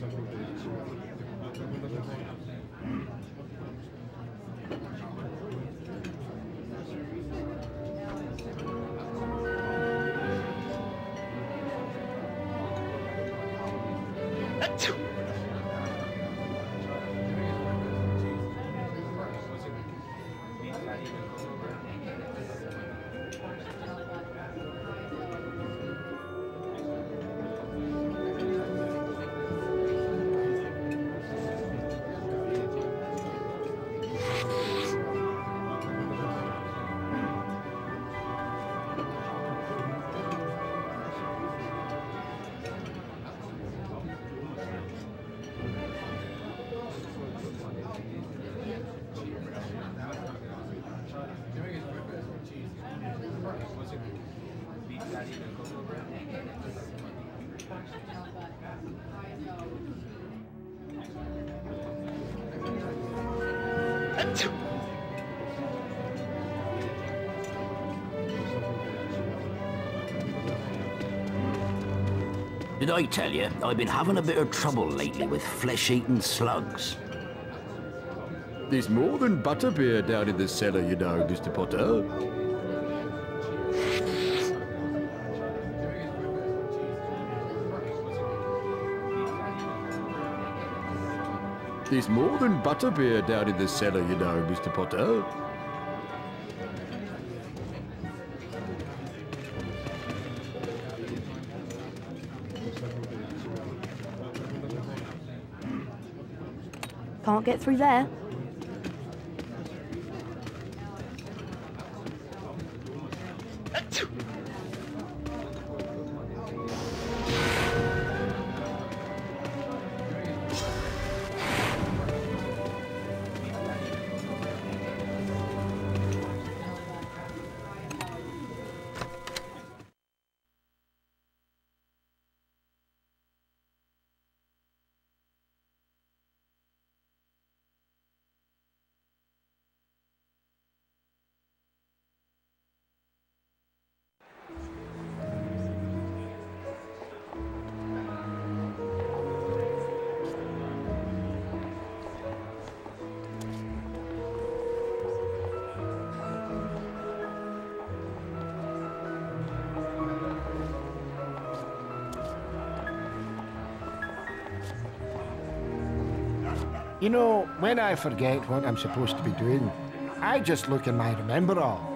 したことでします。Did I tell you, I've been having a bit of trouble lately with flesh-eating slugs. There's more than butterbeer down in the cellar, you know, Mr. Potter. There's more than butterbeer down in the cellar, you know, Mr. Potter. Can't get through there. You know, when I forget what I'm supposed to be doing, I just look in my Remembrall.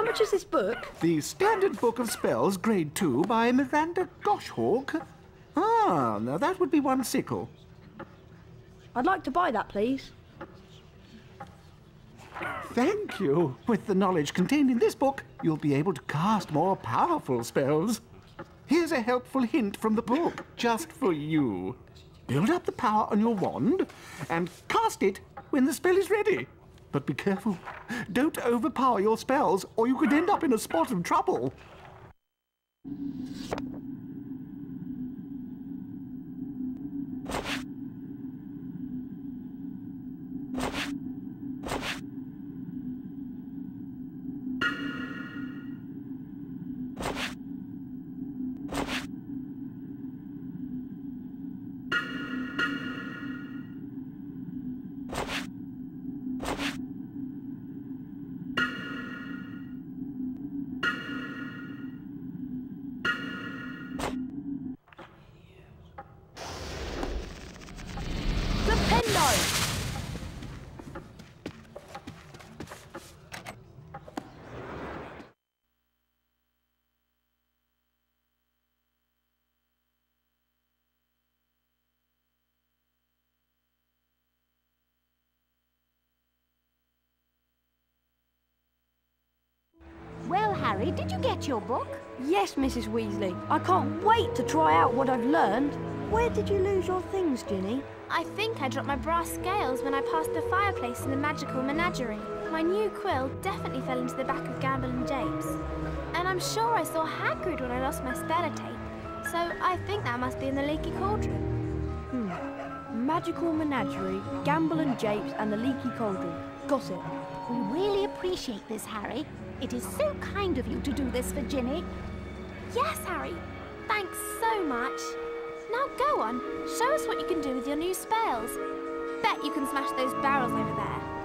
How much is this book? The Standard Book of Spells, Grade 2, by Miranda Goshawk. Ah, now that would be one sickle. I'd like to buy that, please. Thank you. With the knowledge contained in this book, you'll be able to cast more powerful spells. Here's a helpful hint from the book, just for you. Build up the power on your wand and cast it when the spell is ready. But be careful. Don't overpower your spells, or you could end up in a spot of trouble. Harry, did you get your book? Yes, Mrs. Weasley. I can't wait to try out what I've learned. Where did you lose your things, Ginny? I think I dropped my brass scales when I passed the fireplace in the magical menagerie. My new quill definitely fell into the back of Gambol and Japes. And I'm sure I saw Hagrid when I lost my Spellotape. So I think that must be in the leaky cauldron. Hmm. Magical Menagerie, Gambol and Japes, and the Leaky Cauldron. Got it. We really appreciate this, Harry. It is so kind of you to do this for Ginny. Yes, Harry. Thanks so much. Now go on, show us what you can do with your new spells. Bet you can smash those barrels over there.